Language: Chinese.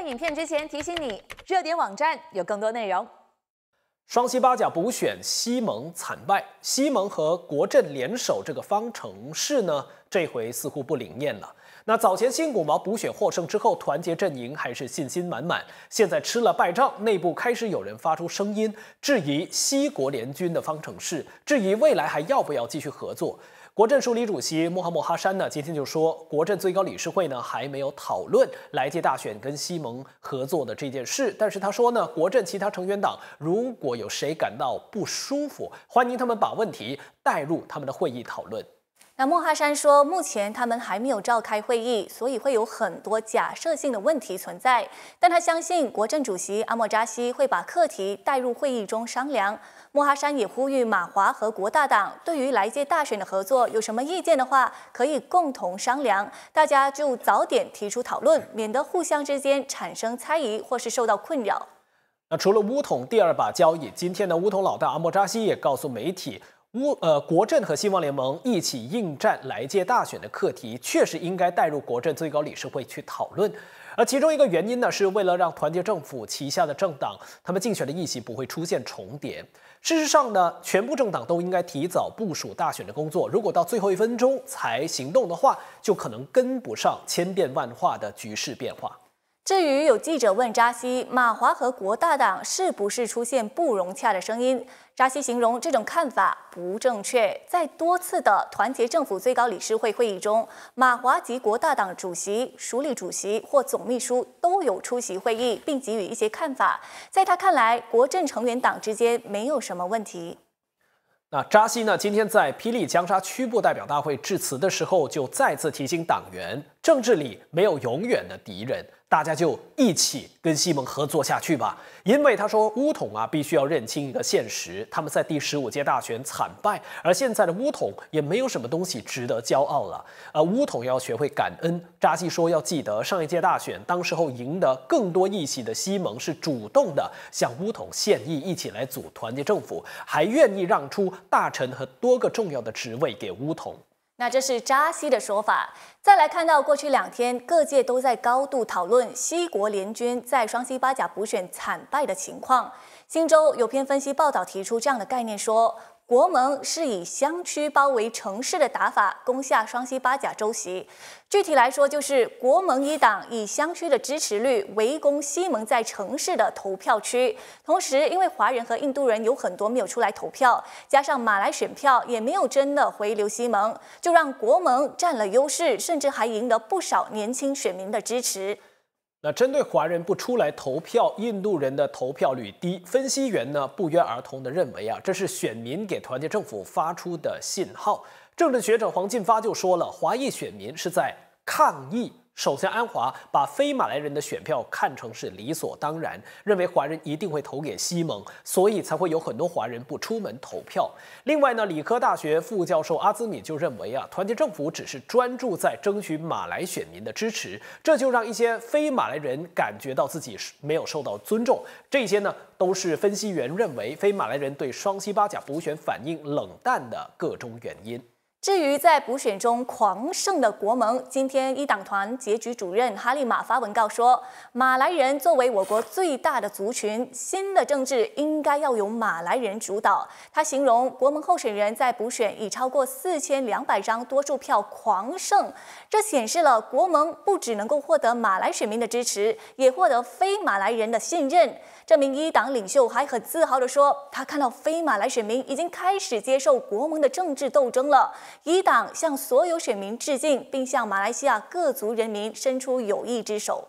看影片之前提醒你，热点网站有更多内容。双溪八甲补选，西蒙惨败，西蒙和国阵联手这个方程式呢，这回似乎不灵验了。那早前新古毛补选获胜之后，团结阵营还是信心满满，现在吃了败仗，内部开始有人发出声音，质疑西国联军的方程式，质疑未来还要不要继续合作。国政署理主席穆罕默哈山呢，今天就说，国政最高理事会呢还没有讨论来届大选跟西蒙合作的这件事。但是他说呢，国政其他成员党如果有谁感到不舒服，欢迎他们把问题带入他们的会议讨论。那莫哈山说，目前他们还没有召开会议，所以会有很多假设性的问题存在。但他相信国政主席阿莫扎西会把课题带入会议中商量。莫哈山也呼吁马华和国大党对于来届大选的合作有什么意见的话，可以共同商量，大家就早点提出讨论，免得互相之间产生猜疑或是受到困扰。那除了乌统第二把交椅，今天的，乌统老大阿莫扎西也告诉媒体。乌呃，国政和希望联盟一起应战来届大选的课题，确实应该带入国政最高理事会去讨论。而其中一个原因呢，是为了让团结政府旗下的政党他们竞选的议席不会出现重叠。事实上呢，全部政党都应该提早部署大选的工作。如果到最后一分钟才行动的话，就可能跟不上千变万化的局势变化。至于有记者问扎西，马华和国大党是不是出现不融洽的声音？扎西形容这种看法不正确。在多次的团结政府最高理事会会议中，马华及国大党主席、署理主席或总秘书都有出席会议，并给予一些看法。在他看来，国政成员党之间没有什么问题。那扎西呢？今天在霹雳江沙区部代表大会致辞的时候，就再次提醒党员，政治里没有永远的敌人。大家就一起跟西蒙合作下去吧，因为他说乌统啊，必须要认清一个现实，他们在第十五届大选惨败，而现在的乌统也没有什么东西值得骄傲了。而乌统要学会感恩。扎西说要记得上一届大选，当时候赢得更多议席的西蒙是主动的向乌统献意，一起来组团结政府，还愿意让出大臣和多个重要的职位给乌统。那这是扎西的说法。再来看到过去两天，各界都在高度讨论西国联军在双西八甲补选惨败的情况。新州有篇分析报道提出这样的概念说。国盟是以乡区包围城市的打法攻下双溪八甲州席，具体来说就是国盟一党以乡区的支持率围攻西盟在城市的投票区，同时因为华人和印度人有很多没有出来投票，加上马来选票也没有真的回流西盟，就让国盟占了优势，甚至还赢得不少年轻选民的支持。那针对华人不出来投票，印度人的投票率低，分析员呢不约而同的认为啊，这是选民给团结政府发出的信号。政治学者黄进发就说了，华裔选民是在抗议。首先，安华把非马来人的选票看成是理所当然，认为华人一定会投给西蒙，所以才会有很多华人不出门投票。另外呢，理科大学副教授阿兹米就认为啊，团结政府只是专注在争取马来选民的支持，这就让一些非马来人感觉到自己没有受到尊重。这些呢，都是分析员认为非马来人对双西八甲补选反应冷淡的各种原因。至于在补选中狂胜的国盟，今天一党团结局主任哈利马发文告说，马来人作为我国最大的族群，新的政治应该要由马来人主导。他形容国盟候选人在补选以超过四千两百张多数票狂胜，这显示了国盟不只能够获得马来选民的支持，也获得非马来人的信任。这名一党领袖还很自豪地说，他看到非马来选民已经开始接受国盟的政治斗争了。以党向所有选民致敬，并向马来西亚各族人民伸出友谊之手。